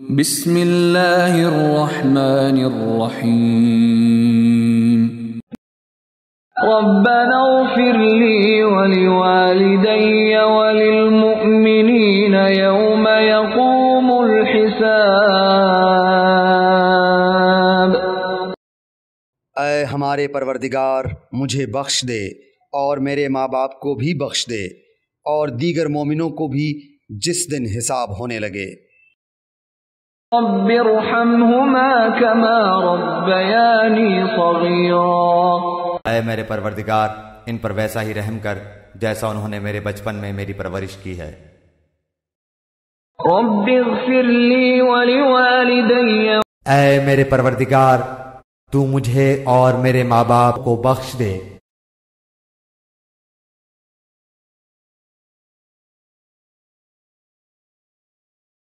بسم اللہ الرحمن الرحیم ربنا اغفر لي ولوالدي وللمؤمنين يوم يقوم الحساب. اے ہمارے پروردگار مجھے بخش دے اور میرے ماں باپ کو بھی بخش دے اور دیگر مومنوں کو بھی جس دن حساب ہونے لگے۔ رب ارحمهما كما ربياني صغيرا اے میرے پروردگار ان پر ویسا ہی رحم کر جیسا انہوں نے میرے بچپن میں میری پرورش کی ہے۔ رب اغفر لي ولوالدي۔ اے میرے پروردگار تو مجھے اور میرے ماں باپ کو بخش دے۔